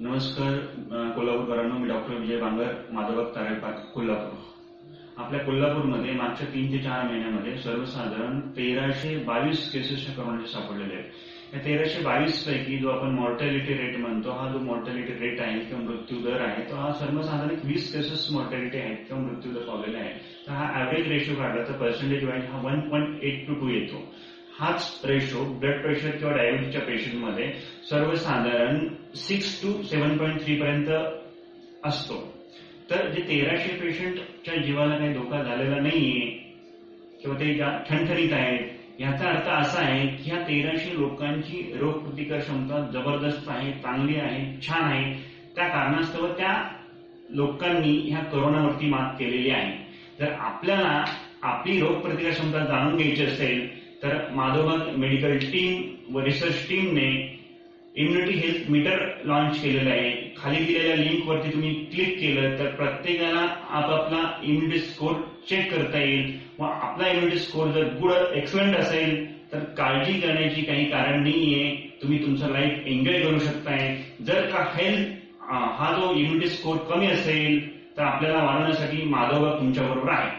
नमस्कार कोल्हापूरकरांनो मी डॉक्टर विजय बांगर माधवक तारेपाट कोल्हापूर. आपल्या कोल्हापूरमध्ये मागच्या तीन ते चार महिन्यामध्ये सर्वसाधारण तेराशे बावीस केसेसच्या करोनाचे सापडलेले आहेत. या तेराशे बावीस पैकी जो आपण मॉर्टॅलिटी रेट म्हणतो हा जो मॉर्टॅलिटी रेट आहे किंवा मृत्यू दर आहे तो हा सर्वसाधारण वीस केसेस मॉर्टॅलिटी आहेत किंवा मृत्यू दर पावलेले आहे. तर हा ऍव्हरेज रेशो काढला तर पर्सेंटेज वाईज हा one point eight to two येतो. हाच रेशो ब्लड प्रेशर किंवा डायबिटीसच्या पेशंटमध्ये सर्वसाधारण six to seven point three पर्यंत असतो. तर जे तेराशे पेशंटच्या जीवाला काही धोका झालेला नाहीये किंवा ते ठणठणीत आहेत याचा अर्थ असा आहे की ह्या तेराशे लोकांची रोगप्रतिकार क्षमता जबरदस्त आहे चांगली आहे छान आहे. त्या कारणास्तव त्या लोकांनी ह्या करोनावरती मात केलेली आहे. जर आपल्याला आपली रोगप्रतिकार क्षमता जाणून घ्यायची असेल तर माधवबाग मेडिकल टीम व रिसर्च टीमने इम्युनिटी हेल्थ मीटर लॉन्च केलेलं आहे. खाली दिलेल्या लिंक वरती तुम्ही क्लिक केलं तर प्रत्येकाला आपापला इम्युनिटी स्कोर चेक करता येईल. व आपला इम्युनिटी स्कोर जर गुड एक्सलंट असेल तर काळजी करण्याची काही कारण नाहीये. तुम्ही तुमचा लाईफ एन्जॉय करू शकताय. जर का हेल्थ हा जो इम्युनिटी स्कोर कमी असेल तर आपल्याला वाढवण्यासाठी माधवबाग तुमच्या बरोबर आहे.